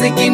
Mas que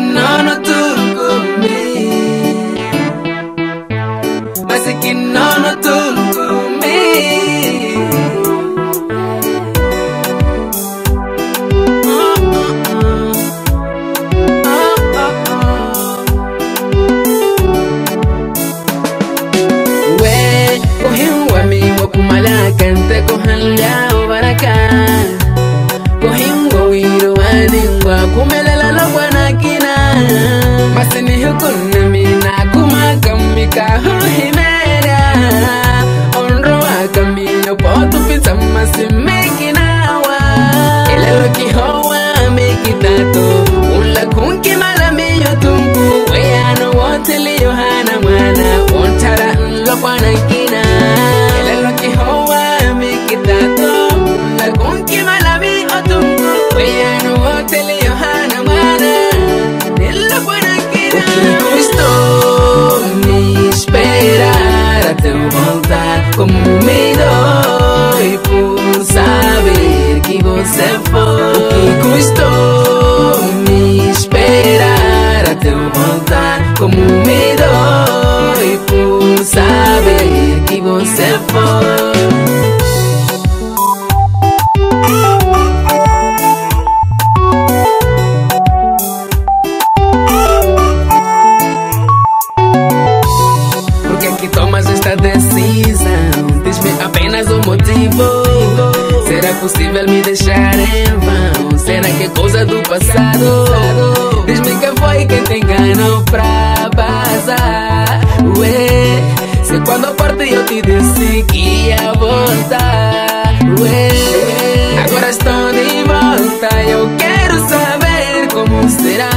você foi Por que que tomas esta decisão? Diz-me apenas o motivo Será possível me deixar em vão? Será que é coisa do passado? Diz-me quem foi que te enganou pra será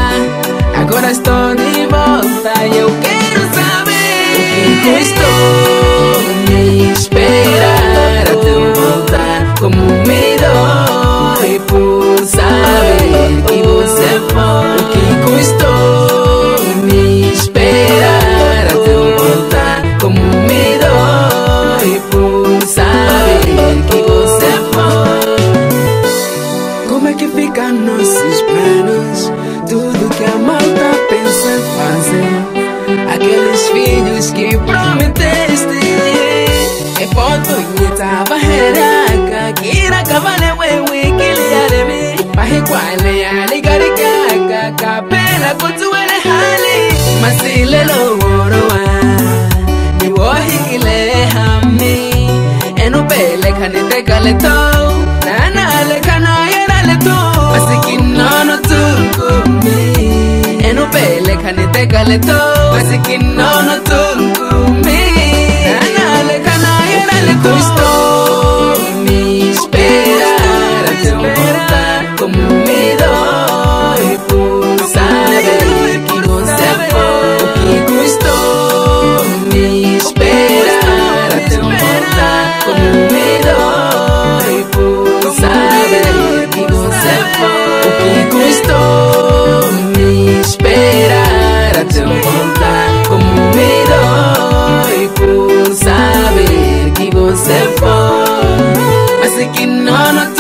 Agora estou de volta e eu quero saber O que custou me esperar até eu voltar Como me dói por saber que você foi O que custou me esperar até eu voltar Como me dói por saber que você foi como é que ficam nossos planos? filhos que prometeste epotoyita e baheraka kiraka vale wewe kiliyalemi bahikwaleialigarikaka kapela kotuwele hali masileloworowa niwohikile hami enupelekanitekaletoa ನಾಲೆಗಲೆತೋ ಬಸಿಕಿನ್ನೋನು ತೂಕು ಮೇ ನಾಲೆಗ ನಾಯನಲೆ ಕುರಿಸ್ತೋ Mas que